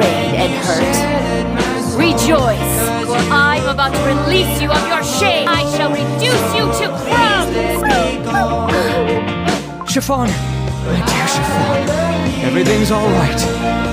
and hurt. Rejoice, for I'm about to release you of your shame. I shall reduce you to crumbs. Chiffon! My dear Chiffon, everything's all right.